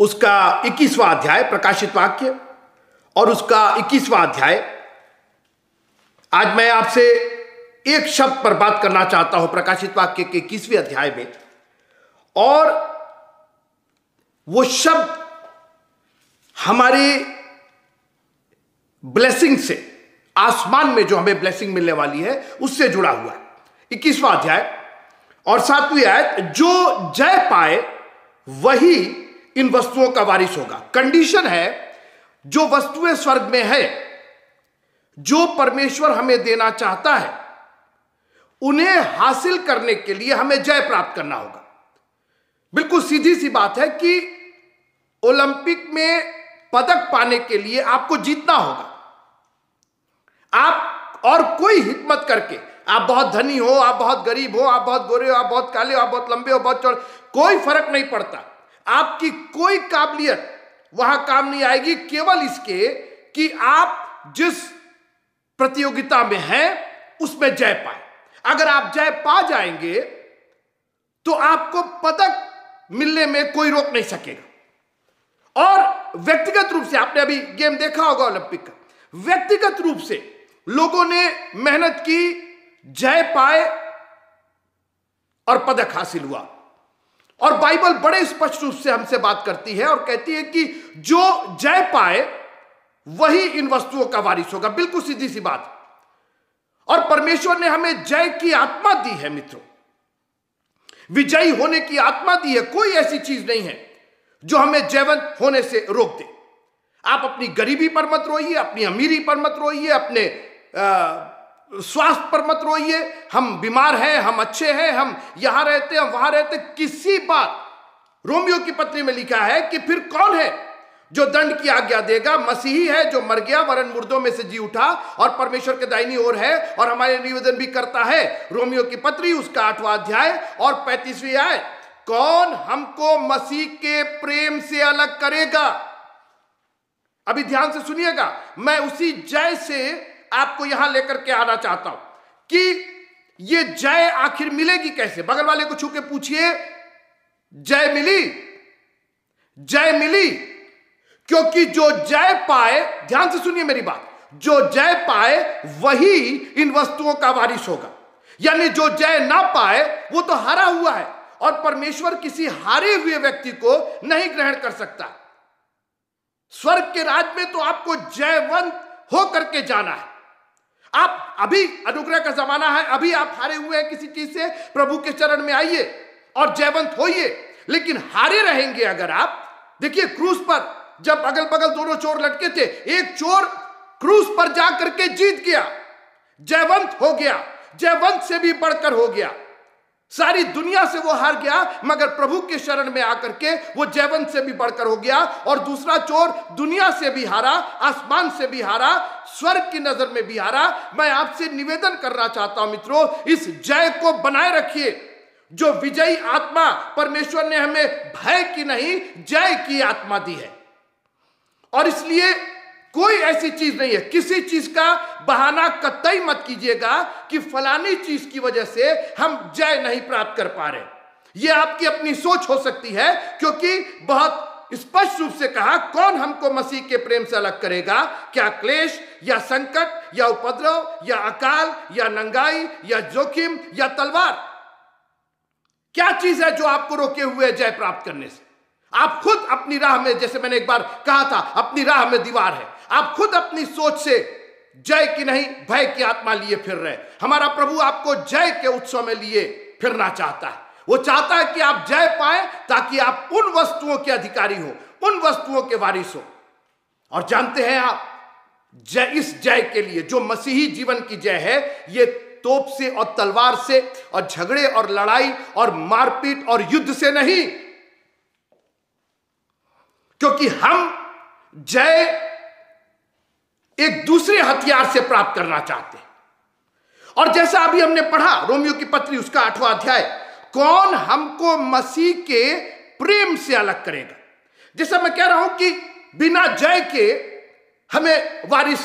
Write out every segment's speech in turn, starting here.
उसका इक्कीसवां अध्याय प्रकाशित वाक्य और उसका इक्कीसवां अध्याय। आज मैं आपसे एक शब्द पर बात करना चाहता हूँ प्रकाशित वाक्य के इक्कीसवें अध्याय में। और वो शब्द हमारे ब्लेसिंग से, आसमान में जो हमें ब्लेसिंग मिलने वाली है, उससे जुड़ा हुआ है। इक्कीसवां अध्याय और सातवीं आयत, जो जय पाए, वही इन वस्तुओं का वारिस होगा। कंडीशन है, जो वस्तुएँ स्वर्ग में है, जो परमेश्वर हमें देना चाहता है, उन्हें हासिल करने के लिए हमें जय प्राप्त करना होगा। बिल्कुल सीधी सी बात है कि ओलंपिक में पदक पाने के लिए आपको जीतना होगा। आप और कोई हिम्मत करके, आप बहुत धनी हो, आप बहुत गरीब हो, आप बहुत गोरे हो, आप बहुत काले हो, आप बहुत लंबे हो, बहुत चौड़े, कोई फ़र्क नहीं पड़ता। आपकी कोई काबिलियत वहाँ काम नहीं आएगी, केवल इसके कि आप जिस प्रतियोगिता में हैं, उसमें जय पाए। अगर आप जय पा जाएँगे तो आपको पदक मिलने में कोई रोक नहीं सकेगा। और व्यक्तिगत रूप से, आपने अभी गेम देखा होगा ओलंपिक का, व्यक्तिगत रूप से लोगों ने मेहनत की, जय पाए और पदक हासिल हुआ। और बाइबल बड़े स्पष्ट रूप से हमसे बात करती है और कहती है कि जो जय पाए, वही इन वस्तुओं का वारिस होगा। बिल्कुल सीधी सी बात। और परमेश्वर ने हमें जय की आत्मा दी है, मित्रों। विजयी होने की आत्मा दी है, कोई ऐसी चीज़ नहीं है जो हमें जयवंत होने से रोक दे। आप अपनी गरीबी पर मत रोइए, अपनी अमीरी पर मत रोइए, अपने स्वास्थ्य पर मत रोइए। हम बीमार हैं, हम अच्छे हैं, हम यहाँ रहते हैं, वहाँ रहते किसी बात, रोमियो की पत्री में लिखा है कि फिर कौन है जो दंड की आज्ञा देगा? मसीही है जो मर गया, वरन मुर्दों में से जी उठा और परमेश्वर के दाहिनी ओर है और हमारे निवेदन भी करता है। रोमियो की पत्री, उसका आठवां अध्याय और पैंतीसवीं आय। कौन हमको मसीह के प्रेम से अलग करेगा? अभी ध्यान से सुनिएगा। मैं उसी जय से आपको यहाँ लेकर के आना चाहता हूँ कि ये जय आखिर मिलेगी कैसे? बगल वाले को छू के पूछिए, जय मिली? जय मिली? क्योंकि जो जय पाए, ध्यान से सुनिए मेरी बात, जो जय पाए, वही इन वस्तुओं का वारिश होगा। यानी जो जय ना पाए, वो तो हारा हुआ है और परमेश्वर किसी हारे हुए व्यक्ति को नहीं ग्रहण कर सकता। स्वर्ग के राज में तो आपको जयवंत होकर के जाना है। आप अभी अनुग्रह का जमाना है, अभी आप हारे हुए हैं किसी चीज़ से, प्रभु के चरण में आइए और जयवंत होइए। लेकिन हारे रहेंगे अगर आप, देखिए क्रूज पर जब अगल बगल दोनों चोर लटके थे, एक चोर क्रूज पर जाकर के जीत गया, जयवंत हो गया, जयवंत से भी बढ़कर हो गया। सारी दुनिया से वो हार गया, मगर प्रभु के शरण में आकर के वो जैवंत से भी बढ़कर हो गया और दूसरा चोर दुनिया से भी हारा, आसमान से भी हारा, स्वर्ग की नज़र में भी हारा। मैं आपसे निवेदन करना चाहता हूँ मित्रों, इस जय को बनाए रखिए। जो विजयी आत्मा परमेश्वर ने हमें भय की नहीं, जय की आत्मा दी है। और इसलिए कोई ऐसी चीज़ नहीं है। किसी चीज़ का बहाना कतई मत कीजिएगा कि फलानी चीज़ की वजह से हम जय नहीं प्राप्त कर पा रहे। यह आपकी अपनी सोच हो सकती है, क्योंकि बहुत स्पष्ट रूप से कहा, कौन हमको मसीह के प्रेम से अलग करेगा? क्या क्लेश, या संकट, या उपद्रव, या अकाल, या नंगाई, या जोखिम, या तलवार? क्या चीज़ है जो आपको रोके हुए जय प्राप्त करने से? आप खुद अपनी राह में, जैसे मैंने एक बार कहा था, अपनी राह में दीवार है। आप खुद अपनी सोच से जय की नहीं, भय की आत्मा लिए फिर रहे। हमारा प्रभु आपको जय के उत्सव में लिए फिरना चाहता है। वो चाहता है कि आप जय पाए ताकि आप उन वस्तुओं के अधिकारी हो, उन वस्तुओं के वारिस हो। और जानते हैं आप, जय, इस जय के लिए जो मसीही जीवन की जय है, ये तोप से और तलवार से और झगड़े और लड़ाई और मारपीट और युद्ध से नहीं, क्योंकि हम जय एक दूसरे हथियार से प्राप्त करना चाहते हैं। और जैसा अभी हमने पढ़ा, रोमियो की पत्री, उसका आठवां अध्याय, कौन हमको मसीह के प्रेम से अलग करेगा? जैसा मैं कह रहा हूँ कि बिना जय के हमें वारिस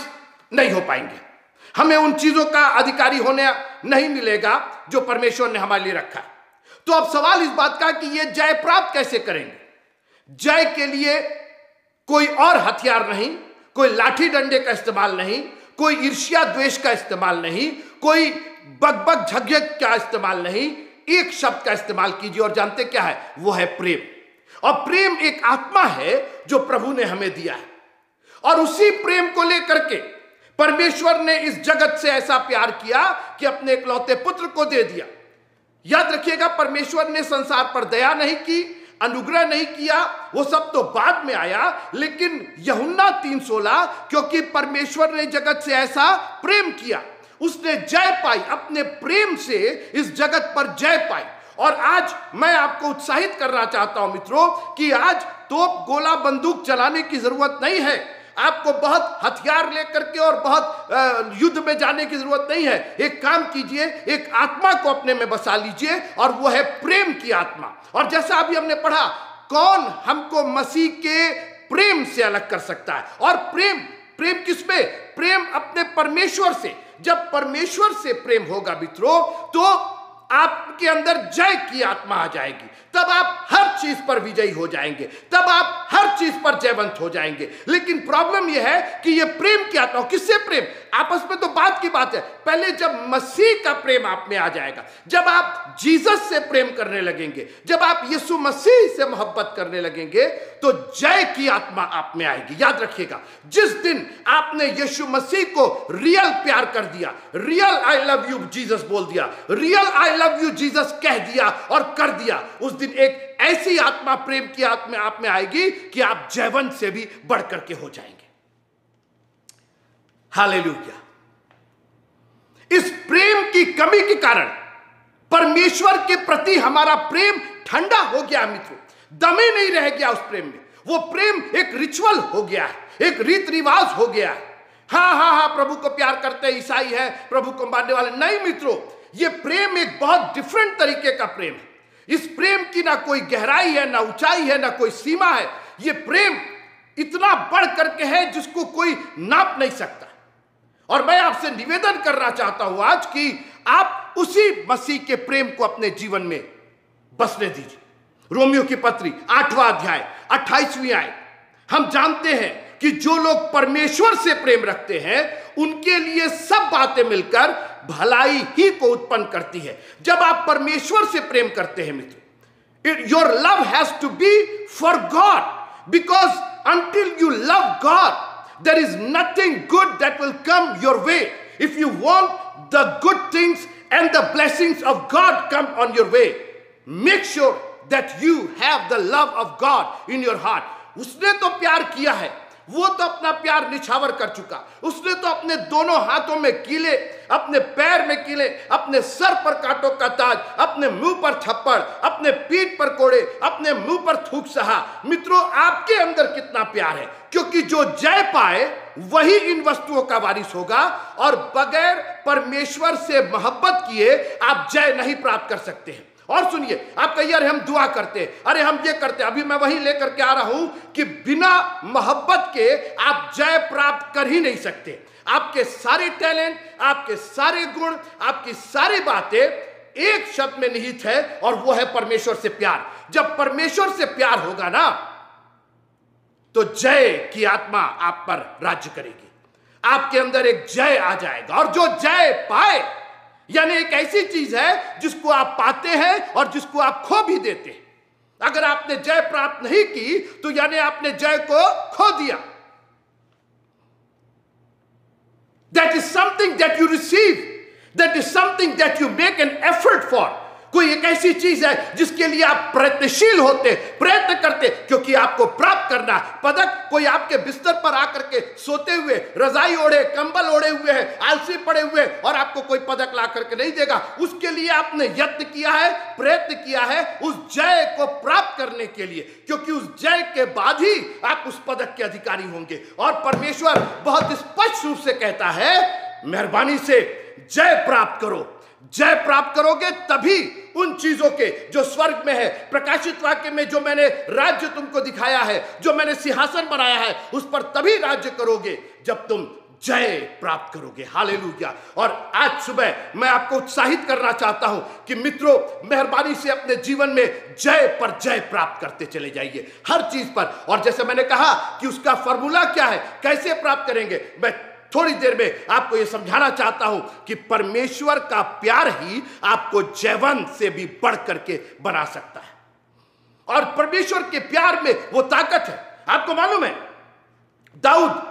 नहीं हो पाएँगे। हमें उन चीज़ों का अधिकारी होने नहीं मिलेगा जो परमेश्वर ने हमारे लिए रखा। है तो अब सवाल इस बात का कि ये जय प्राप्त कैसे करेंगे? जय के लिए कोई और हथियार नहीं कोई लाठी डंडे का इस्तेमाल नहीं, कोई ईर्ष्या द्वेष का इस्तेमाल नहीं, कोई बगबग झगझग का इस्तेमाल नहीं, एक शब्द का इस्तेमाल कीजिए और जानते क्या है? वो है प्रेम। और प्रेम एक आत्मा है जो प्रभु ने हमें दिया है। और उसी प्रेम को लेकर के परमेश्वर ने इस जगत से ऐसा प्यार किया कि अपने इकलौते पुत्र को दे दिया। याद रखिएगा, परमेश्वर ने संसार पर दया नहीं की अनुग्रह नहीं किया, वो सब तो बाद में आया, लेकिन यहुन्ना तीन सोलह, क्योंकि परमेश्वर ने जगत से ऐसा प्रेम किया। उसने जय पाई, अपने प्रेम से इस जगत पर जय पाई। और आज मैं आपको उत्साहित करना चाहता हूँ मित्रों, कि आज तोप गोला बंदूक चलाने की ज़रूरत नहीं है। आपको बहुत हथियार लेकर के और बहुत युद्ध में जाने की ज़रूरत नहीं है। एक काम कीजिए, एक आत्मा को अपने में बसा लीजिए, और वो है प्रेम की आत्मा। और जैसा अभी हमने पढ़ा, कौन हमको मसीह के प्रेम से अलग कर सकता है? और प्रेम प्रेम किसमें प्रेम अपने परमेश्वर से। जब परमेश्वर से प्रेम होगा मित्रों तो आपके अंदर जय की आत्मा आ जाएगी। तब आप हर चीज़ पर विजयी हो जाएँगे। तब आप हर चीज़ पर जयवंत हो जाएँगे। लेकिन प्रॉब्लम यह है कि यह प्रेम की आत्मा, किससे प्रेम? आपस में तो बात की बात है। पहले जब मसीह का प्रेम आप में आ जाएगा, जब आप जीसस से प्रेम करने लगेंगे, जब आप यीशु मसीह से मोहब्बत करने लगेंगे तो जय की आत्मा आप में आएगी। याद रखिएगा, जिस दिन आपने यीशु मसीह को रियल प्यार कर दिया, real I love you Jesus बोल दिया, real I love you Jesus कह दिया और कर दिया, उस दिन एक ऐसी आत्मा प्रेम की आत्मा आप में आएगी कि आप जयवंत से भी बढ़ करके हो जाएँगे। हालेलुया। इस प्रेम की कमी के कारण परमेश्वर के प्रति हमारा प्रेम ठंडा हो गया मित्रों। दमे नहीं रह गया उस प्रेम में। वो प्रेम एक रिचुअल हो गया है, एक रीत रिवाज हो गया है। हाँ हाँ हाँ प्रभु को प्यार करते हैं ईसाई है, प्रभु को मानने वाले। नहीं मित्रों, ये प्रेम एक बहुत डिफरेंट तरीके का प्रेम है। इस प्रेम की ना कोई गहराई है, ना ऊंचाई है, ना कोई सीमा है। ये प्रेम इतना बढ़ करके है जिसको कोई नाप नहीं सकता। और मैं आपसे निवेदन करना चाहता हूँ आज की आप उसी मसीह के प्रेम को अपने जीवन में बसने दीजिए। रोमियो की पत्री, आठवां अध्याय, अट्ठाईसवीं आय। हम जानते हैं कि जो लोग परमेश्वर से प्रेम रखते हैं, उनके लिए सब बातें मिलकर भलाई ही को उत्पन्न करती है। जब आप परमेश्वर से प्रेम करते हैं मित्र your love has to be for God because until you love God there is nothing good that will come your way. If you want the good things and the blessings of God come on your way, make sure that you have the love of God in your heart. उसने तो प्यार किया है वो तो अपना प्यार निछावर कर चुका उसने तो अपने दोनों हाथों में कीले अपने पैर में कीले अपने सर पर कांटों का ताज अपने मुँह पर थप्पड़ अपने पीठ पर कोड़े अपने मुँह पर थूक सहा मित्रों आपके अंदर कितना प्यार है क्योंकि जो जय पाए, वही इन वस्तुओं का वारिस होगा और बगैर परमेश्वर से मोहब्बत किए आप जय नहीं प्राप्त कर सकते हैं। और सुनिए, आप कहिए, अरे हम दुआ करते अरे हम ये करते अभी मैं वही लेकर के आ रहा हूँ कि बिना मोहब्बत के आप जय प्राप्त कर ही नहीं सकते। आपके सारे टैलेंट, आपके सारे गुण, आपकी सारी बातें एक शब्द में निहित है और वो है परमेश्वर से प्यार। जब परमेश्वर से प्यार होगा ना तो जय की आत्मा आप पर राज्य करेगी। आपके अंदर एक जय आ जाएगा और जो जय पाए, यानी एक ऐसी चीज़ है जिसको आप पाते हैं और जिसको आप खो भी देते हैं। अगर आपने जय प्राप्त नहीं की तो यानी आपने जय को खो दिया। That is something that you receive that is something that you make an effort for कोई एक ऐसी चीज़ है जिसके लिए आप प्रयत्नशील होते, प्रयत्न करते, क्योंकि आपको प्राप्त करना पदक कोई आपके बिस्तर पर आकर के सोते हुए, रजाई ओढ़े, कंबल ओढ़े हुए हैं, आलसी पड़े हुए और आपको कोई पदक ला करके नहीं देगा। उसके लिए आपने यत्न किया है, प्रयत्न किया है उस जय को प्राप्त करने के लिए, क्योंकि उस जय के बाद ही आप उस पदक के अधिकारी होंगे। और परमेश्वर बहुत स्पष्ट रूप से कहता है, मेहरबानी से जय प्राप्त करो। जय प्राप्त करोगे तभी उन चीज़ों के जो स्वर्ग में है, प्रकाशित वाक्य में जो मैंने राज्य तुमको दिखाया है, जो मैंने सिंहासन बनाया है, उस पर तभी राज्य करोगे जब तुम जय प्राप्त करोगे। हालेलुया। और आज सुबह मैं आपको उत्साहित करना चाहता हूँ कि मित्रों, मेहरबानी से अपने जीवन में जय पर जय प्राप्त करते चले जाइए हर चीज़ पर। और जैसे मैंने कहा कि उसका फॉर्मूला क्या है, कैसे प्राप्त करेंगे, मैं थोड़ी देर में आपको यह समझाना चाहता हूँ कि परमेश्वर का प्यार ही आपको जैवन से भी बढ़ करके बना सकता है। और परमेश्वर के प्यार में वो ताकत है। आपको मालूम है, दाऊद,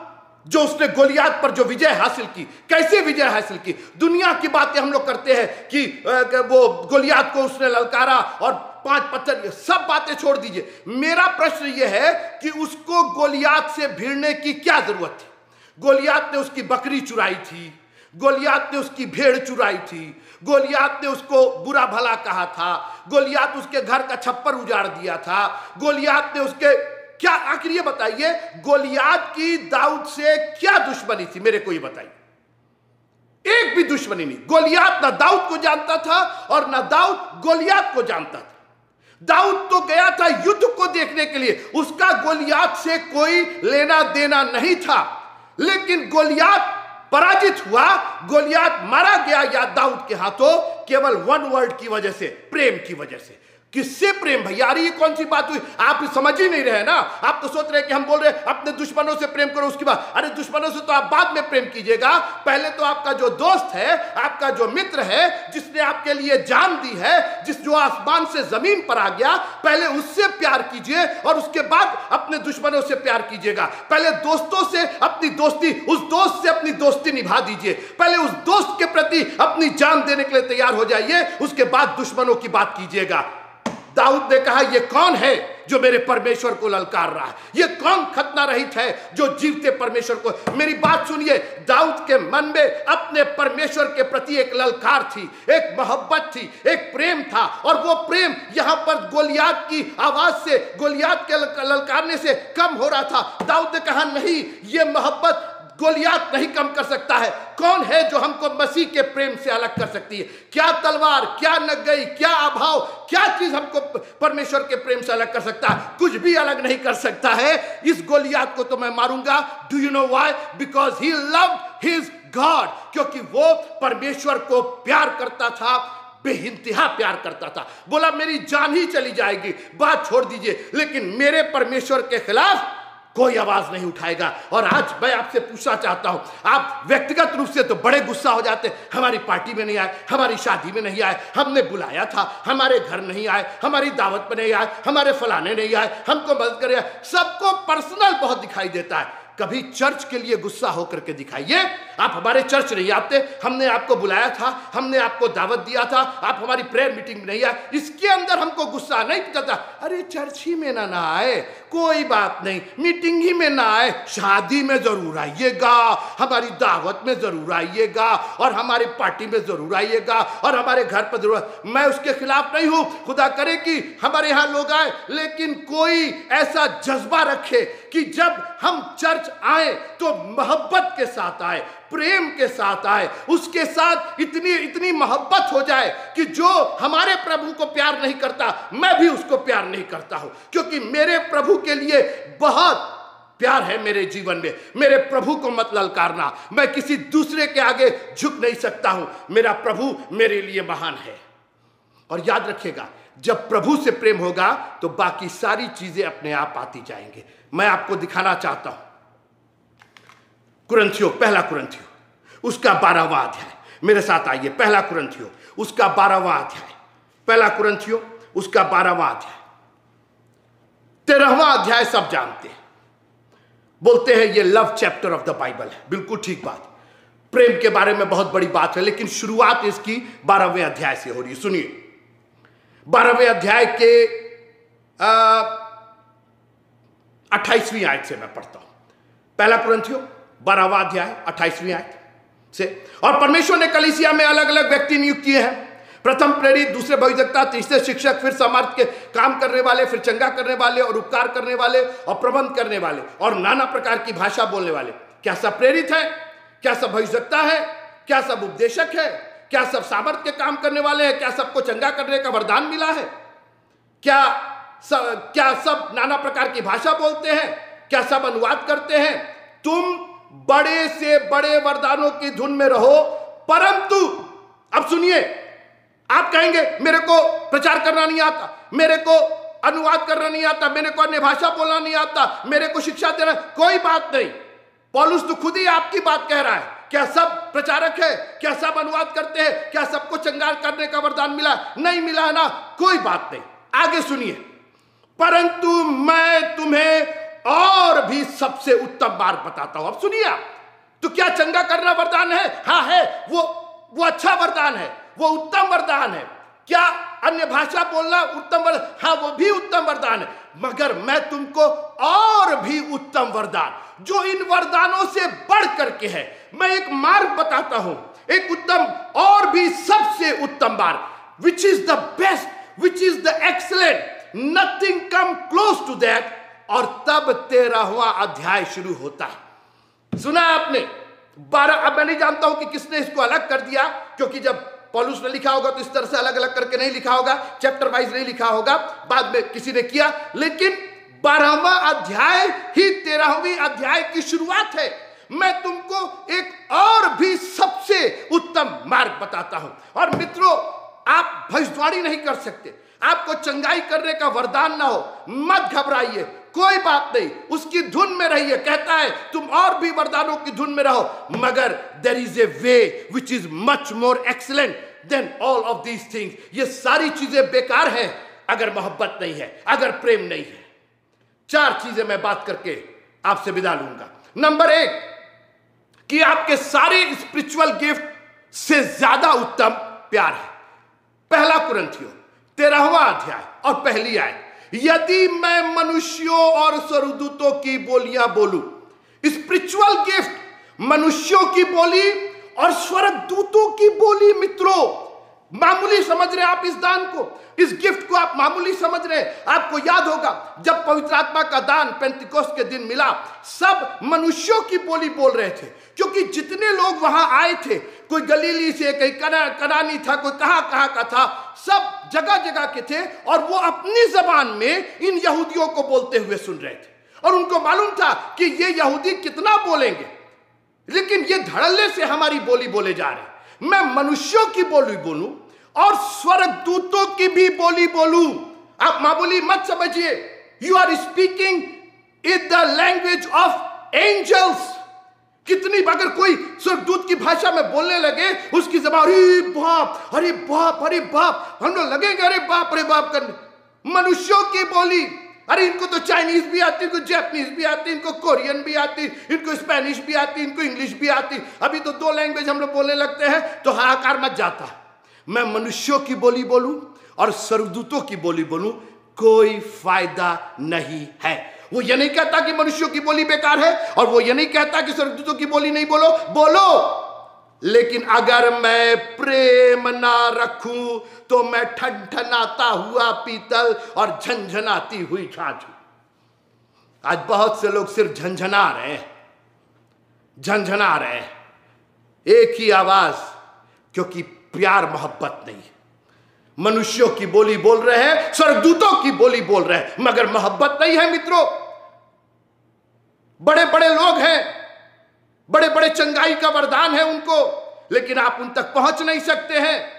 जो उसने गोलियात पर जो विजय हासिल की, कैसे विजय हासिल की? दुनिया की बातें हम लोग करते हैं कि वो गोलियात को उसने ललकारा और पाँच पत्थर सब बातें छोड़ दीजिए। मेरा प्रश्न यह है कि उसको गोलियात से भिड़ने की क्या ज़रूरत थी? गोलियात ने उसकी बकरी चुराई थी, गोलियात ने उसकी भेड़ चुराई थी, गोलियात ने उसको बुरा भला कहा था, गोलियात उसके घर का छप्पर उजाड़ दिया था, गोलियात ने उसके, क्या आखिर ये बताइए, गोलियात की दाऊद से क्या दुश्मनी थी, मेरे को ये बताइए। एक भी दुश्मनी नहीं, गोलियात ना दाऊद को जानता था और ना दाऊद गोलियात को जानता था। दाऊद तो गया था युद्ध को देखने के लिए, उसका गोलियात से कोई लेना देना नहीं था। लेकिन गोलियात पराजित हुआ। गोलियात मारा गया या दाऊद के हाथों, केवल वन वर्ड की वजह से, प्रेम की वजह से। किससे प्रेम भैया ये कौन सी बात हुई? आप समझ ही नहीं रहे ना। आप तो सोच रहे कि हम बोल रहे अपने दुश्मनों से प्रेम करो, उसके बाद। अरे, दुश्मनों से तो आप बाद में प्रेम कीजिएगा। पहले तो आपका जो दोस्त है, आपका जो मित्र है, जिसने आपके लिए जान दी है, जिस जो आसमान से ज़मीन पर आ गया, पहले उससे प्यार कीजिए और उसके बाद अपने दुश्मनों से प्यार कीजिएगा। पहले दोस्तों से अपनी दोस्ती, उस दोस्त से अपनी दोस्ती निभा दीजिए। पहले उस दोस्त के प्रति अपनी जान देने के लिए तैयार हो जाइए, उसके बाद दुश्मनों की बात कीजिएगा। दाऊद ने कहा यह कौन है जो मेरे परमेश्वर को ललकार रहा है? ये कौन खतना रहित है जो जीवते परमेश्वर को मेरी बात सुनिए, दाऊद के मन में अपने परमेश्वर के प्रति एक ललकार थी, एक मोहब्बत थी, एक प्रेम था, और वो प्रेम यहाँ पर गोलियात की आवाज़ से, गोलियात के ललकारने से कम हो रहा था। दाऊद ने कहा, नहीं, ये मोहब्बत गोलियात नहीं कम कर सकता है। कौन है जो हमको मसीह के प्रेम से अलग कर सकती है? क्या तलवार, क्या नगई, क्या अभाव, क्या चीज़ हमको परमेश्वर के प्रेम से अलग कर सकता है? कुछ भी अलग नहीं कर सकता है। इस गोलियात को तो मैं मारूँगा। Do you know why because he love his God क्योंकि वो परमेश्वर को प्यार करता था बेहिंतहा प्यार करता था। बोला, मेरी जान ही चली जाएगी। बात छोड़ दीजिए। लेकिन मेरे परमेश्वर के खिलाफ कोई आवाज़ नहीं उठाएगा। और आज मैं आपसे पूछना चाहता हूँ, आप व्यक्तिगत रूप से तो बड़े गुस्सा हो जाते हमारी पार्टी में नहीं आए, हमारी शादी में नहीं आए, हमने बुलाया था, हमारे घर नहीं आए, हमारी दावत पर नहीं आए, हमारे फलाने नहीं आए, हमको मदद करे सबको पर्सनल बहुत दिखाई देता है। कभी चर्च के लिए गुस्सा होकर के दिखाइए। आप हमारे चर्च नहीं आते, हमने आपको बुलाया था, हमने आपको दावत दिया था, आप हमारी प्रेयर मीटिंग में नहीं आए, इसके अंदर हमको गुस्सा नहीं पता अरे चर्च ही में ना ना आए, कोई बात नहीं मीटिंग ही में ना आए, शादी में ज़रूर आइएगा, हमारी दावत में ज़रूर आइएगा, और हमारी पार्टी में ज़रूर आइएगा, और हमारे घर पर ज़रूर, मैं उसके खिलाफ नहीं हूँ, खुदा करे कि हमारे यहाँ लोग आए, लेकिन कोई ऐसा जज्बा रखे कि जब हम चर्च आए तो मोहब्बत के साथ आए, प्रेम के साथ आए, उसके साथ इतनी इतनी मोहब्बत हो जाए कि जो हमारे प्रभु को प्यार नहीं करता, मैं भी उसको प्यार नहीं करता हूँ। क्योंकि मेरे प्रभु के लिए बहुत प्यार है मेरे जीवन में। मेरे प्रभु को मत ललकारना। मैं किसी दूसरे के आगे झुक नहीं सकता हूँ। मेरा प्रभु मेरे लिए महान है। और याद रखिएगा, जब प्रभु से प्रेम होगा तो बाकी सारी चीज़ें अपने आप आती जाएँगे। मैं आपको दिखाना चाहता हूँ। कुरंथियो, पहला कुरंथियो, उसका बारहवा अध्याय। मेरे साथ आइए, पहला कुरंथियो, उसका बारहवा अध्याय। पहला कुरंथियो, उसका बारहवा अध्याय। तेरहवा अध्याय सब जानते हैं। बोलते हैं, ये love chapter of the Bible है। बिल्कुल ठीक बात। प्रेम के बारे में बहुत बड़ी बात है, लेकिन शुरुआत इसकी बारहवें अध्याय से हो रही है। सुनिए। बारहवें अध्याय के अट्ठाईसवीं आयत से मैं पढ़ता हूँ। पहला कुरंथियो बारहवा अध्याय, अट्ठाईसवीं आयत से। और परमेश्वर ने कलिसिया में अलग अलग व्यक्ति नियुक्त किए हैं। प्रथम प्रेरित, दूसरे भविष्यता तीसरे शिक्षक, फिर समर्थ के काम करने वाले, फिर चंगा करने वाले और उपकार करने वाले और प्रबंध करने वाले और नाना प्रकार की भाषा बोलने वाले। क्या सब प्रेरित है? क्या सब भविष्यता है? क्या सब उपदेशक है? क्या सब सामर्थ के काम करने वाले हैं? क्या सबको चंगा करने का वरदान मिला है? क्या सब, क्या सब नाना प्रकार की भाषा बोलते हैं? क्या सब अनुवाद करते हैं? तुम बड़े से बड़े वरदानों की धुन में रहो, परंतु, अब सुनिए, आप कहेंगे, मेरे को प्रचार करना नहीं आता, मेरे को अनुवाद करना नहीं आता, मेरे को अन्य भाषा बोलना नहीं आता, मेरे को शिक्षा देना, कोई बात नहीं। पॉलुस तो खुद ही आपकी बात कह रहा है। क्या सब प्रचारक है? क्या सब अनुवाद करते हैं? क्या सबको चंगाल करने का वरदान मिला? नहीं मिला ना, कोई बात नहीं। आगे सुनिए। परंतु मैं तुम्हें और भी सबसे उत्तम मार्ग बताता हूँ। अब सुनिए तो क्या चंगा करना वरदान है? हाँ है, वो वो अच्छा वरदान है, वो उत्तम वरदान है। क्या अन्य भाषा बोलना उत्तम वरदान हाँ वो भी उत्तम वरदान है, मगर मैं तुमको और भी उत्तम वरदान, जो इन वरदानों से बढ़ करके है, मैं एक मार्ग बताता हूँ, एक उत्तम और भी सबसे उत्तम मार्ग which is the best which is the excellent nothing come close to that और तब तेरहवा अध्याय शुरू होता है। सुना आपने? बारह, अब मैं नहीं जानता हूँ कि किसने इसको अलग कर दिया, क्योंकि जब पॉलुस ने लिखा होगा तो इस तरह से अलग अलग करके नहीं लिखा होगा चैप्टर वाइज नहीं लिखा होगा, बाद में किसी ने किया, लेकिन बारहवा अध्याय ही तेरहवीं अध्याय की शुरुआत है। मैं तुमको एक और भी सबसे उत्तम मार्ग बताता हूँ। और मित्रों, आप भविष्यवाणी नहीं कर सकते। आपको चंगाई करने का वरदान ना हो, मत घबराइए, कोई बात नहीं, उसकी धुन में रहिए, कहता है, तुम और भी वरदानों की धुन में रहो, मगर there is a way which is much more excellent than all of these things ये सारी चीज़ें बेकार हैं, अगर मोहब्बत नहीं है, अगर प्रेम नहीं है। चार चीज़ें मैं बात करके आपसे विदा लूँगा। नंबर एक, कि आपके सारे स्पिरिचुअल गिफ्ट से ज़्यादा उत्तम प्यार है। पहला कुरंथियो तेरहवा अध्याय और पहली आय। यदि मैं मनुष्यों और स्वरदूतों की बोलियाँ बोलू स्पिरिचुअल गिफ्ट मनुष्यों की बोली और स्वर्गदूतों की बोली मित्रों मामूली समझ रहे आप इस दान को, इस गिफ्ट को आप मामूली समझ रहे हैं। आपको याद होगा, जब पवित्र आत्मा का दान पेंतिकोस के दिन मिला, सब मनुष्यों की बोली बोल रहे थे, क्योंकि जितने लोग वहाँ आए थे, कोई गलीली से कहीं कना, कनानी था, कोई कहाँ कहाँ का था, सब जगह जगह के थे और वो अपनी जबान में इन यहूदियों को बोलते हुए सुन रहे थे। और उनको मालूम था कि ये यहूदी कितना बोलेंगे, लेकिन ये धड़ल्ले से हमारी बोली बोले जा रहे मैं मनुष्यों की बोली बोलूँ और स्वर्ग दूतों की भी बोली बोलूँ। आप मामूली मत समझिए। You are speaking in the language of angels कितनी अगर कोई स्वर्गदूत की भाषा में बोलने लगे, उसकी जबान, अरे बाप अरे बाप अरे बाप। हम लोग लगेंगे, अरे बाप अरे बाप करने। मनुष्यों की बोली। अरे इनको तो चाइनीज़ भी आती, इनको जैपनीज भी आती, इनको कोरियन भी आती, इनको स्पेनिश भी आती, इनको इंग्लिश भी आती। अभी तो दो लैंग्वेज हम लोग बोलने लगते हैं तो हाहाकार मच जाता। मैं मनुष्यों की बोली बोलूँ और स्वर्गदूतों की बोली बोलूँ, कोई फ़ायदा नहीं है। वो ये नहीं कहता कि मनुष्यों की बोली बेकार है और वो ये नहीं कहता कि स्वर्गदूतों की बोली नहीं बोलो बोलो। लेकिन अगर मैं प्रेम ना रखूँ तो मैं ठनठनाता हुआ पीतल और झंझनाती हुई छाछ आज बहुत से लोग सिर्फ़ झंझना रहे हैं, झंझना रहे हैं। एक ही आवाज़, क्योंकि प्यार मोहब्बत नहीं मनुष्यों की बोली बोल रहे हैं, स्वर्गदूतों की बोली बोल रहे हैं, मगर मोहब्बत नहीं है मित्रों। बड़े बड़े लोग हैं बड़े बड़े चंगाई का वरदान है उनको, लेकिन आप उन तक पहुँच नहीं सकते हैं।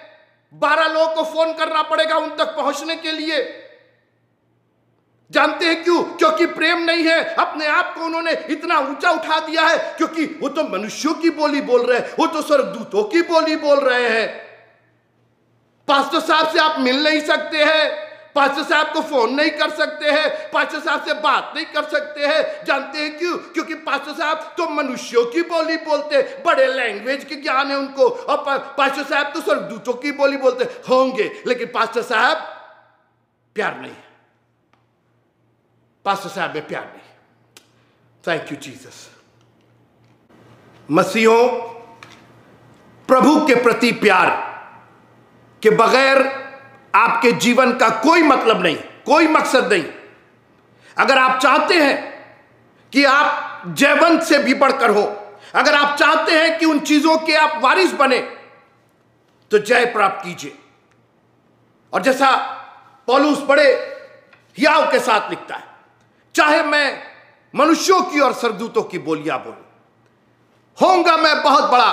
बारह लोगों को फ़ोन करना पड़ेगा उन तक पहुँचने के लिए। जानते हैं क्यों? क्योंकि प्रेम नहीं है। अपने आप को उन्होंने इतना ऊँचा उठा दिया है, क्योंकि वो तो मनुष्यों की बोली बोल रहे हैं, वो तो स्वर्गदूतों की बोली बोल रहे हैं। पास्टर साहब से आप मिल नहीं सकते हैं। पास्टर साहब को फ़ोन नहीं कर सकते हैं, पास्टर साहब से बात नहीं कर सकते हैं। जानते हैं क्यों? क्योंकि पास्टर साहब तो मनुष्यों की बोली बोलते हैं बड़े लैंग्वेज के ज्ञान है उनको। और पास्टर साहब तो स्वर्गदूतों की बोली बोलते होंगे, लेकिन पास्टर साहब प्यार नहीं पास्टर साहब में प्यार नहीं थैंक यू जीसस मसीहों, प्रभु के प्रति प्यार के बगैर आपके जीवन का कोई मतलब नहीं, कोई मकसद नहीं। अगर आप चाहते हैं कि आप जयवंत से भी बढ़कर हो, अगर आप चाहते हैं कि उन चीज़ों के आप वारिस बने तो जय प्राप्त कीजिए। और जैसा पॉलूस बड़े हियाव के साथ लिखता है, चाहे मैं मनुष्यों की और सरदूतों की बोलियाँ बोलूँ, होऊँगा मैं बहुत बड़ा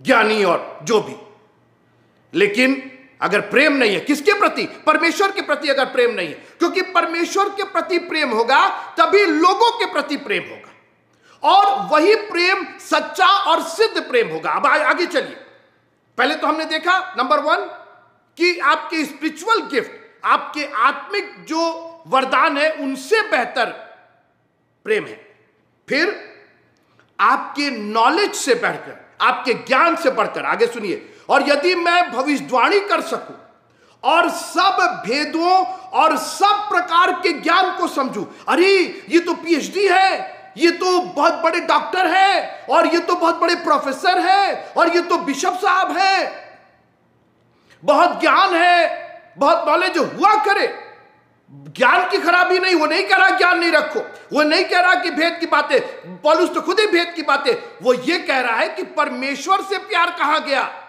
ज्ञानी और जो भी, लेकिन अगर प्रेम नहीं है, किसके प्रति? परमेश्वर के प्रति अगर प्रेम नहीं है, क्योंकि परमेश्वर के प्रति प्रेम होगा, तभी लोगों के प्रति प्रेम होगा। और वही प्रेम सच्चा और सिद्ध प्रेम होगा। अब आगे चलिए। पहले तो हमने देखा नंबर वन कि आपके स्पिरिचुअल गिफ्ट आपके आत्मिक जो वरदान है, उनसे बेहतर प्रेम है। फिर, आपके नॉलेज से बढ़कर, आपके ज्ञान से बढ़कर, आगे सुनिए। और यदि मैं भविष्यवाणी कर सकूँ और सब भेदों और सब प्रकार के ज्ञान को समझूं, अरे, ये तो पीएचडी है, ये तो बहुत बड़े डॉक्टर है, और ये तो बहुत बड़े प्रोफेसर है, और ये तो बिशप साहब है। बहुत ज्ञान है, बहुत नॉलेज हुआ करे। ज्ञान की खराबी नहीं, वो नहीं कह रहा ज्ञान नहीं रखो, वो नहीं कह रहा कि भेद की बातें, पॉलुस तो खुद ही भेद की बातें, वो ये कह रहा है कि परमेश्वर से प्यार कहा गया?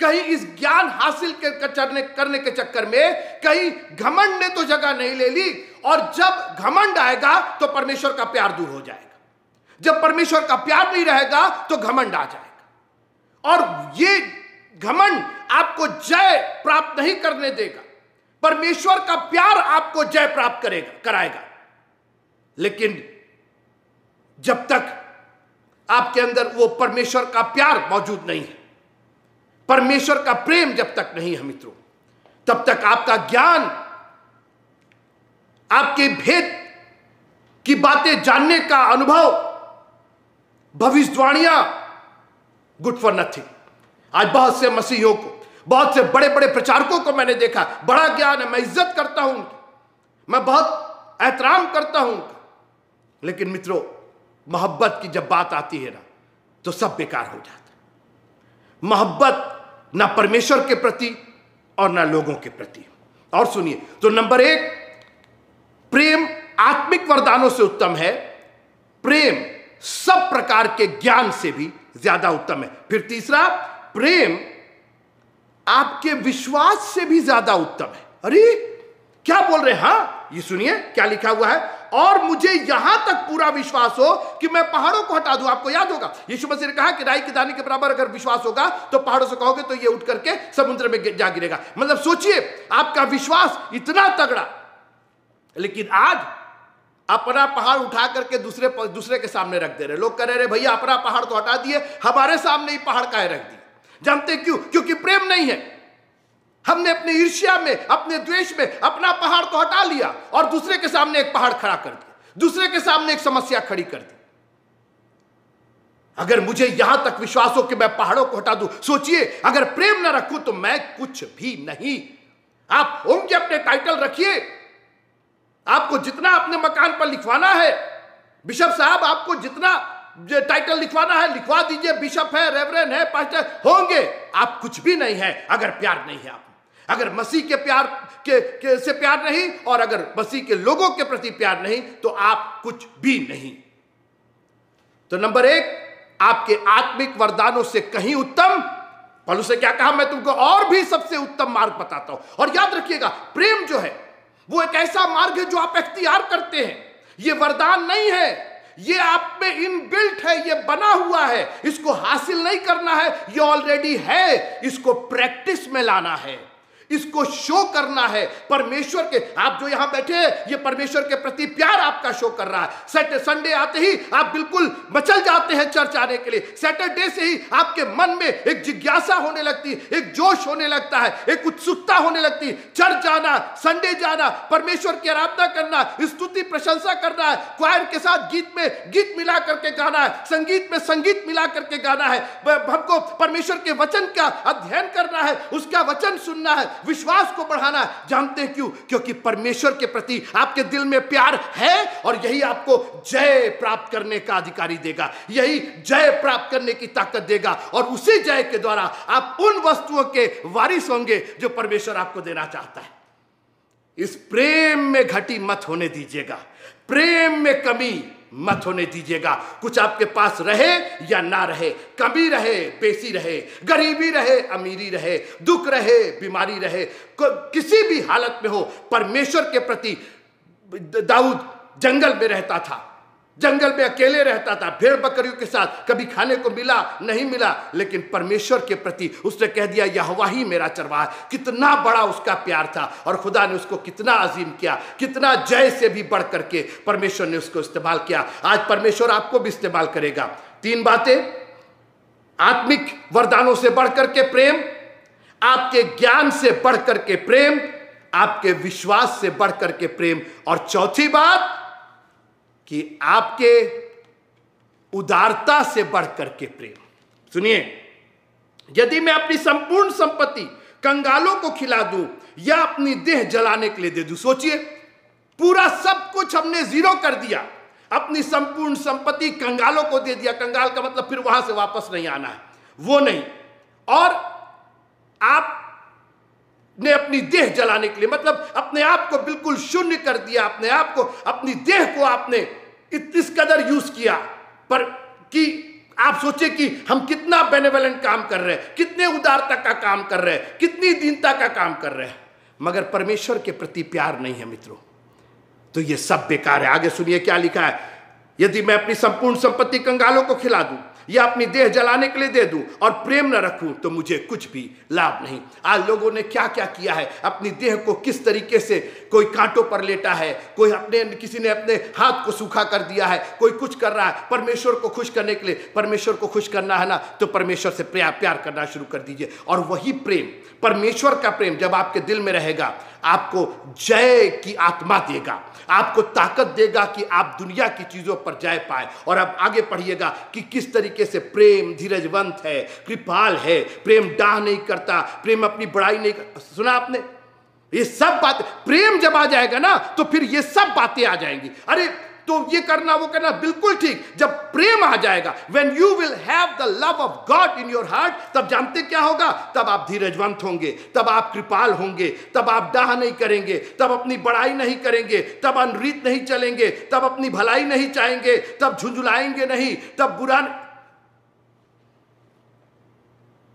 कहीं इस ज्ञान हासिल करने करने के चक्कर में कहीं घमंड ने तो जगह नहीं ले ली और जब घमंड आएगा तो परमेश्वर का प्यार दूर हो जाएगा। जब परमेश्वर का प्यार नहीं रहेगा तो घमंड आ जाएगा। और ये घमंड आपको जय प्राप्त नहीं करने देगा। परमेश्वर का प्यार आपको जय प्राप्त करेगा कराएगा। लेकिन जब तक आपके अंदर वो परमेश्वर का प्यार मौजूद नहीं है परमेश्वर का प्रेम जब तक नहीं है मित्रों, तब तक आपका ज्ञान, आपके भेद की बातें जानने का अनुभव, भविष्यवाणियाँ गुड फॉर नथिंग आज बहुत से मसीहियों को, बहुत से बड़े बड़े प्रचारकों को मैंने देखा, बड़ा ज्ञान है, मैं इज़्ज़त करता हूँ मैं बहुत एहतराम करता हूँ उनका। लेकिन मित्रों, मोहब्बत की जब बात आती है ना तो सब बेकार हो जाता है। मोहब्बत ना परमेश्वर के प्रति और ना लोगों के प्रति। और सुनिए तो नंबर एक, प्रेम आत्मिक वरदानों से उत्तम है। प्रेम सब प्रकार के ज्ञान से भी ज़्यादा उत्तम है। फिर तीसरा, प्रेम आपके विश्वास से भी ज़्यादा उत्तम है। अरे, क्या बोल रहे हैं हाँ? ये सुनिए, क्या लिखा हुआ है? और मुझे यहाँ तक पूरा विश्वास हो कि मैं पहाड़ों को हटा दूँ। आपको याद होगा, यीशु मसीह ने कहा कि राई की दानी के बराबर अगर विश्वास होगा तो पहाड़ों से कहोगे तो ये उठ करके समुद्र में जा गिरेगा। मतलब सोचिए, आपका विश्वास इतना तगड़ा, लेकिन आज अपना पहाड़ उठा करके दूसरे दूसरे के सामने रख दे रहे लोग कह रहे भैया, अपना पहाड़ तो हटा दिए, हमारे सामने ही पहाड़ का रख दिए? जानते क्यों? क्योंकि प्रेम नहीं है। हमने अपने ईर्ष्या में, अपने द्वेष में अपना पहाड़ तो हटा लिया और दूसरे के सामने एक पहाड़ खड़ा कर दिया। दूसरे के सामने एक समस्या खड़ी कर दी। अगर मुझे यहाँ तक विश्वास हो कि मैं पहाड़ों को हटा दूँ, सोचिए, अगर प्रेम ना रखूँ तो मैं कुछ भी नहीं। आप होंगे अपने टाइटल रखिए। आपको जितना अपने मकान पर लिखवाना है, बिशप साहब, आपको जितना टाइटल लिखवाना है, लिखवा दीजिए। बिशप है रेवरेन है पास्टर होंगे। आप कुछ भी नहीं है, अगर प्यार नहीं है आप अगर मसीह के प्यार के, के से प्यार नहीं और अगर मसीह के लोगों के प्रति प्यार नहीं तो आप कुछ भी नहीं। तो नंबर एक आपके आत्मिक वरदानों से कहीं उत्तम। पलू से क्या कहा मैं तुमको? और भी सबसे उत्तम मार्ग बताता हूँ। और याद रखिएगा प्रेम जो है वो एक ऐसा मार्ग है जो आप अख्तियार करते हैं। ये वरदान नहीं है। ये आप में इन बिल्ट है ये बना हुआ है। इसको हासिल नहीं करना है ये ऑलरेडी है। इसको प्रैक्टिस में लाना है। इसको शो करना है। परमेश्वर के, आप जो यहाँ बैठे हैं, ये परमेश्वर के प्रति प्यार आपका शो कर रहा है। सैटरडे संडे आते ही आप बिल्कुल मचल जाते हैं चर्च आने के लिए। सैटरडे से ही आपके मन में एक जिज्ञासा होने लगती, एक जोश होने लगता है, एक उत्सुकता होने लगती। चर्च जाना संडे जाना, परमेश्वर की आराधना करना, स्तुति, प्रशंसा करना है क्वायर के साथ गीत में गीत मिला करके गाना है, संगीत में संगीत मिला करके गाना है। हमको परमेश्वर के वचन का अध्ययन करना है, उसका वचन सुनना है विश्वास को बढ़ाना जानते हैं क्यों? क्योंकि परमेश्वर के प्रति आपके दिल में प्यार है और यही आपको जय प्राप्त करने का अधिकारी देगा। यही जय प्राप्त करने की ताकत देगा और उसी जय के द्वारा आप उन वस्तुओं के वारिस होंगे जो परमेश्वर आपको देना चाहता है। इस प्रेम में घटी मत होने दीजिएगा। प्रेम में कमी मत होने दीजिएगा। कुछ आपके पास रहे या ना रहे, कमी रहे, बेसी रहे, गरीबी रहे, अमीरी रहे, दुख रहे, बीमारी रहे किसी भी हालत में हो, परमेश्वर के प्रति दाऊद जंगल में रहता था। जंगल में अकेले रहता था, भेड़ बकरियों के साथ कभी खाने को मिला, नहीं मिला, लेकिन परमेश्वर के प्रति उसने कह दिया यह ही मेरा चरवाहा कितना बड़ा उसका प्यार था, और खुदा ने उसको कितना अजीम किया, कितना जय से भी बढ़ करके परमेश्वर ने उसको इस्तेमाल किया। आज परमेश्वर आपको भी इस्तेमाल करेगा। तीन बातें। आत्मिक वरदानों से बढ़कर के प्रेम, आपके ज्ञान से बढ़कर के प्रेम, आपके विश्वास से बढ़कर के प्रेम। और चौथी बात कि आपके उदारता से बढ़कर के प्रेम। सुनिए, यदि मैं अपनी संपूर्ण संपत्ति कंगालों को खिला दूँ या अपनी देह जलाने के लिए दे दूँ, सोचिए, पूरा सब कुछ हमने ज़ीरो कर दिया, अपनी संपूर्ण संपत्ति कंगालों को दे दिया। कंगाल का मतलब फिर वहाँ से वापस नहीं आना है। वो नहीं। और आप ने अपनी देह जलाने के लिए मतलब अपने आप को बिल्कुल शून्य कर दिया, अपने आप को, अपनी देह को आपने इस कदर यूज़ किया। पर कि आप सोचे कि हम कितना बेनेवलेंट काम कर रहे हैं, कितने उदारता का काम कर रहे हैं, कितनी दीनता का काम कर रहे हैं। मगर परमेश्वर के प्रति प्यार नहीं है मित्रों। तो ये सब बेकार है। आगे सुनिए क्या लिखा है। यदि मैं अपनी संपूर्ण संपत्ति कंगालों को खिला दूँ या अपनी देह जलाने के लिए दे दूँ और प्रेम न रखूँ तो मुझे कुछ भी लाभ नहीं। आज लोगों ने क्या क्या किया है? अपनी देह को किस तरीके से कोई कांटों पर लेटा है? कोई अपने, किसी ने अपने हाथ को सूखा कर दिया है? कोई कुछ कर रहा है? परमेश्वर को खुश करने के लिए, परमेश्वर को खुश करना है ना? तो परमेश्वर से प्यार प्यार करना शुरू कर दीजिए। और वही प्रेम, परमेश्वर का प्रेम जब आपके दिल में रहेगा, आपको जय की आत्मा देगा। आपको ताकत देगा कि आप दुनिया की चीज़ों पर जाए पाए। और आप आगे पढ़िएगा कि किस तरीके से प्रेम धीरजवंत है, कृपाल है। प्रेम डाह नहीं करता, प्रेम अपनी बड़ाई नहीं कर... सुना आपने? ये सब बात, प्रेम जब आ जाएगा ना तो फिर ये सब बातें आ जाएँगी। अरे तो ये करना, वो करना बिल्कुल ठीक। जब प्रेम आ जाएगा when you will have the love of God in your heart तब जानते क्या होगा? तब आप धीरजवंत होंगे, तब आप कृपाल होंगे, तब आप डाह नहीं करेंगे, तब अपनी बड़ाई नहीं करेंगे, तब अनरीत नहीं चलेंगे, तब अपनी भलाई नहीं चाहेंगे, तब झुंझुलाएँगे नहीं, तब बुरा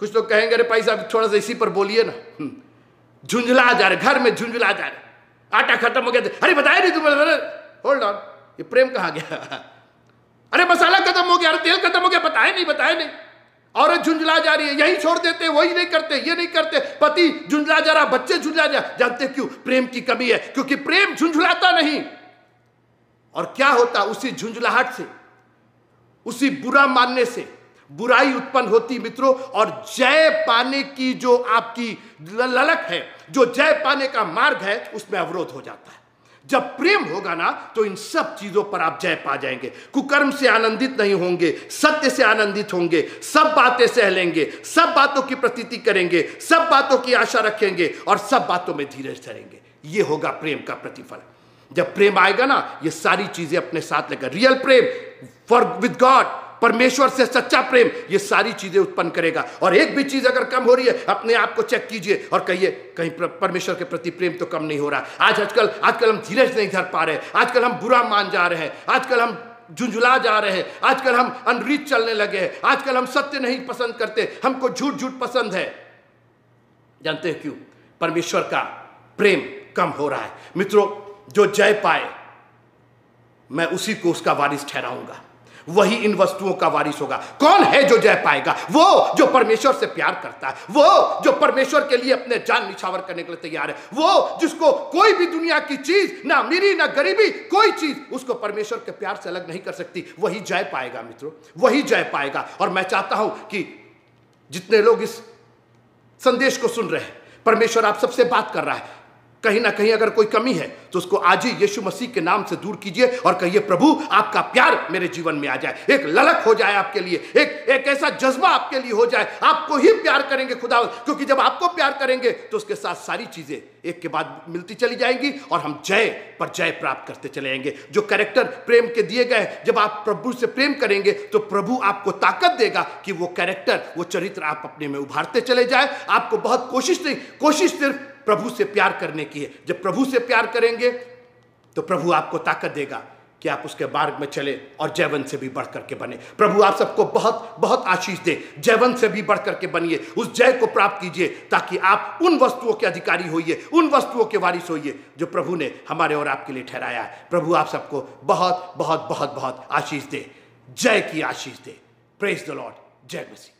कुछ लोग कहेंगे, अरे पैसा थोड़ा सा इसी पर बोलिए ना। हम्म। झुंझुला जा रहे घर में झुंझुला जा रहे आटा खत्म हो गया, अरे बताया नहीं तुम्हें होल्ड ऑन ये प्रेम कहा गया? अरे मसाला खत्म हो गया, अरे तेल खत्म हो गया बताए नहीं बताए नहीं। औरत झुंझला जा रही है, यही छोड़ देते, वही नहीं करते, ये नहीं करते। पति झुंझला जा रहा, बच्चे झुंझला जा जानते क्यों? प्रेम की कमी है, क्योंकि प्रेम झुंझुलाता नहीं। और क्या होता उसी झुंझलाहट से? उसी बुरा मानने से। बुराई उत्पन्न होती मित्रों, और जय पाने की जो आपकी ललक है, जो जय पाने का मार्ग है, उसमें अवरोध हो जाता है। जब प्रेम होगा ना तो इन सब चीज़ों पर आप जय पा जाएँगे। कुकर्म से आनंदित नहीं होंगे, सत्य से आनंदित होंगे, सब बातें सह लेंगे, सब बातों की प्रतीति करेंगे, सब बातों की आशा रखेंगे और सब बातों में धीरज धरेंगे। ये होगा प्रेम का प्रतिफल। जब प्रेम आएगा ना, ये सारी चीज़ें अपने साथ लेकर रियल प्रेम फॉर विद गॉड परमेश्वर से सच्चा प्रेम, ये सारी चीज़ें उत्पन्न करेगा। और एक भी चीज़ अगर कम हो रही है, अपने आप को चेक कीजिए और कहिए, कहीं परमेश्वर के प्रति प्रेम तो कम नहीं हो रहा। आज आजकल आजकल हम धीरज नहीं धर पा रहे आजकल हम बुरा मान जा रहे हैं। आजकल हम झुंझुला जा रहे हैं। आजकल हम अनरीत चलने लगे हैं। आजकल हम सत्य नहीं पसंद करते। हमको झूठ झूठ पसंद है। जानते हैं क्यों? परमेश्वर का प्रेम कम हो रहा है। मित्रों, जो जय पाए, मैं उसी को उसका वारिस ठहराऊँगा। वही इन वस्तुओं का वारिस होगा। कौन है जो जय पाएगा? वो जो परमेश्वर से प्यार करता है। वो जो परमेश्वर के लिए अपने जान निछावर करने के लिए तैयार है। वो जिसको कोई भी दुनिया की चीज़, ना अमीरी, ना गरीबी, कोई चीज़, उसको परमेश्वर के प्यार से अलग नहीं कर सकती। वही जय पाएगा मित्रों, वही जय पाएगा। और मैं चाहता हूँ कि जितने लोग इस संदेश को सुन रहे हैं, परमेश्वर आप सबसे बात कर रहा है। कहीं ना कहीं अगर कोई कमी है तो उसको आज ही यीशु मसीह के नाम से दूर कीजिए और कहिए, प्रभु, आपका प्यार मेरे जीवन में आ जाए। एक ललक हो जाए आपके लिए, एक एक ऐसा जज्बा आपके लिए हो जाए। आपको ही प्यार करेंगे खुदा, क्योंकि जब आपको प्यार करेंगे तो उसके साथ सारी चीज़ें एक के बाद मिलती चली जाएँगी और हम जय पर जय प्राप्त करते चले जाएँगे जो कैरेक्टर प्रेम के दिए गए जब आप प्रभु से प्रेम करेंगे तो प्रभु आपको ताकत देगा कि वो कैरेक्टर, वो चरित्र आप अपने में उभारते चले जाए। आपको बहुत कोशिश नहीं, कोशिश सिर्फ़ प्रभु से प्यार करने की है। जब प्रभु से प्यार करेंगे तो प्रभु आपको ताकत देगा कि आप उसके मार्ग में चले और जयवंत से भी बढ़ करके बने। प्रभु आप सबको बहुत बहुत आशीष दे। जयवंत से भी बढ़ करके बनिए। उस जय को प्राप्त कीजिए ताकि आप उन वस्तुओं के अधिकारी होइए, उन वस्तुओं के वारिस होइए जो प्रभु ने हमारे और आपके लिए ठहराया है। प्रभु आप सबको बहुत बहुत बहुत बहुत आशीष दे। जय की आशीष दे। प्रेस द लॉर्ड जय मसीह।